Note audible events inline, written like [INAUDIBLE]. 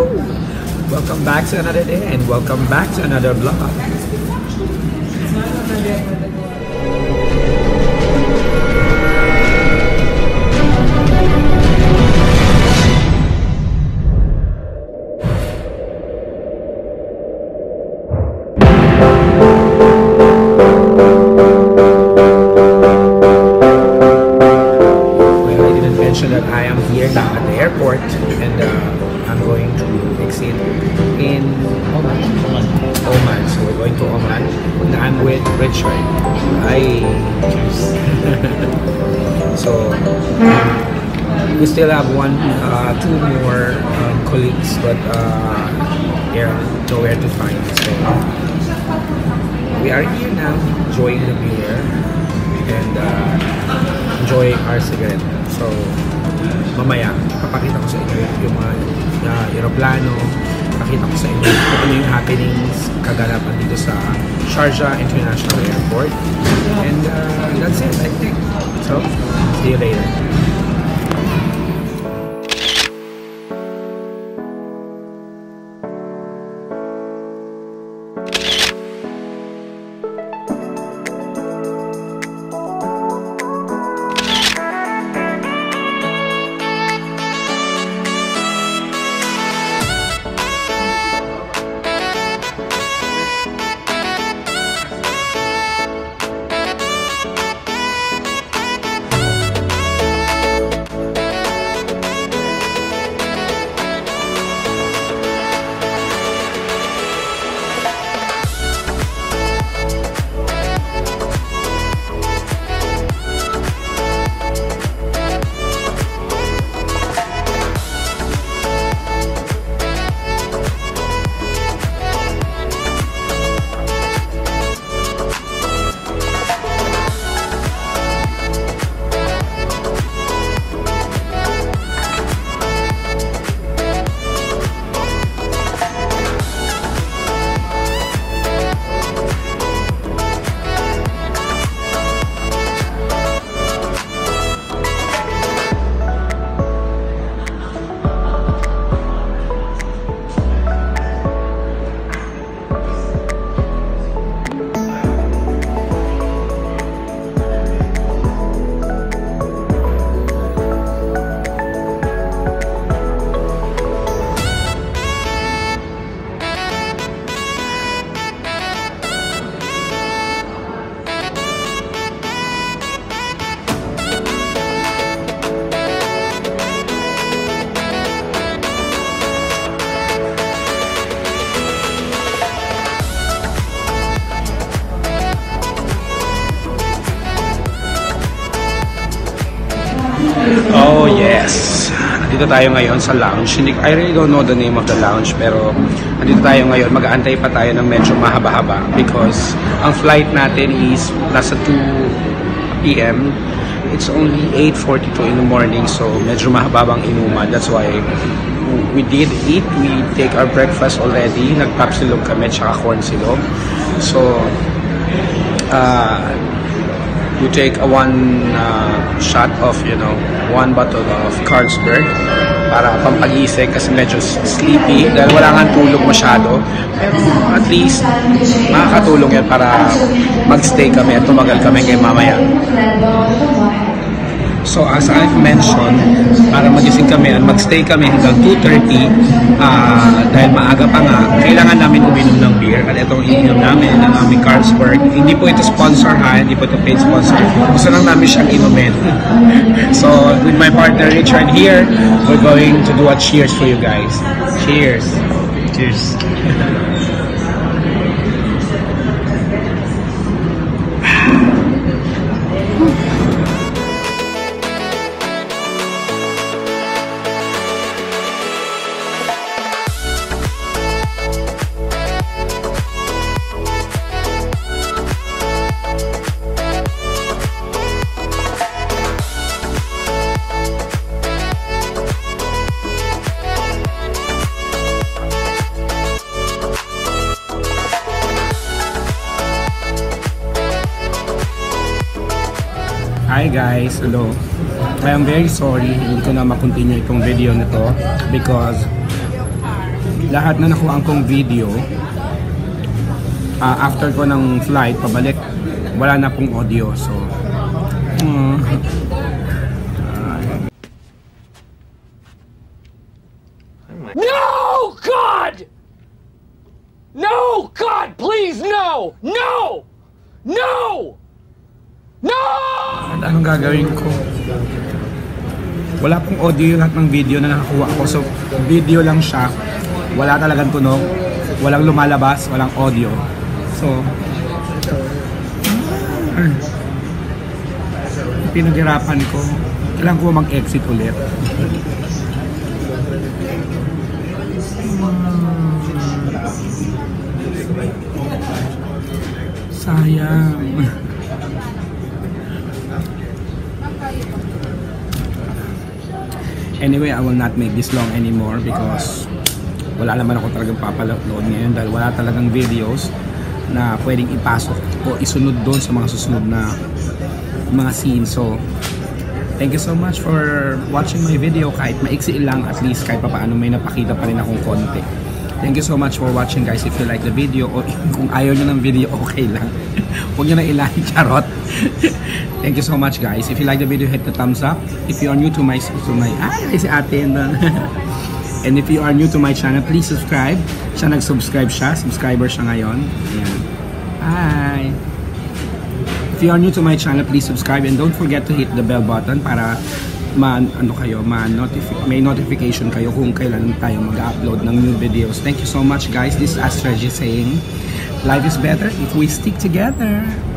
Welcome back to another day and welcome back to another vlog. I didn't mention that I am here now at the airport and uh, I'm going to exit in Oman. Oman. Oman. So we're going to Oman and I'm with Richard. Hi. [LAUGHS] so we still have one, uh, two more um, colleagues, but uh, they're nowhere to find. So we are here now, enjoying the beer and uh, enjoying our cigarette. So, mamaya, papakita ko sa inyo yung mga uh, aeroplano, papakita ko sa inyo kung ano yung happenings, kaganapan dito sa Sharjah International Airport. And uh, that's it, I think. So, see you later. Nandito tayo ngayon sa lounge. Hindi, I really don't know the name of the lounge pero nandito tayo ngayon. Mag-aantay pa tayo ng medyo mahaba-haba because ang flight natin is nasa 2 p.m. It's only 8.42 in the morning so medyo mahaba bang inuman. That's why we did eat. We take our breakfast already. Nagpapsilog kami tsaka corn silog. So, uh, you take a one uh, shot of, you know, one bottle of Carlsberg para pampagising kasi medyo sleepy dahil wala nga tulog masyado. Pero at least makakatulong yan para magstay kami at tumagal kami kay mamaya. So as I've mentioned, para magising kami at magstay kami hanggang 2.30 uh, dahil maaga pa nga, kailangan namin uminom ng beer at itong ininom namin ng aming Carlsberg. Hindi po ito sponsor ha, hindi po ito paid sponsor. Gusto lang namin siyang inumin. [LAUGHS] so with my partner Richard here, we're going to do a cheers for you guys. Cheers! Cheers! [LAUGHS] Hi guys, hello. I am very sorry, hindi ko na makontinue itong video nito because lahat na nakuha kong video ah, after ko ng flight pabalik wala na pong audio so mm, No, God! No, God, please! No! No! No! At anong gagawin ko? Wala pong audio yung lahat ng video na nakakuha ko. So, video lang siya. Wala talagang tunog. Walang lumalabas. Walang audio. So, [CLEARS THROAT] ah, pinaghirapan ko. Kailangan ko mag-exit ulit. Sayang. Anyway, I will not make this long anymore because wala naman ako talagang papaload ngayon dahil wala talagang videos na pwedeng ipasok o isunod doon sa mga susunod na mga scenes. So, thank you so much for watching my video kahit maiksi lang at least kahit papaano may napakita pa rin akong konti. Thank you so much for watching guys. If you like the video o [LAUGHS] kung ayaw nyo ng video, okay lang. Huwag nyo na ilahin, [LAUGHS] charot. Thank you so much guys. If you like the video, hit the thumbs up. If you are new to my, to my, ay, si ate doon. [LAUGHS] And if you are new to my channel, please subscribe. Siya nag-subscribe siya. Subscriber siya ngayon. Ayan. Hi! If you are new to my channel, please subscribe and don't forget to hit the bell button para ma ano kayo, ma notifi- may notification kayo kung kailan tayo mag-upload ng new videos. Thank you so much guys. This is Astra G saying, life is better if we stick together.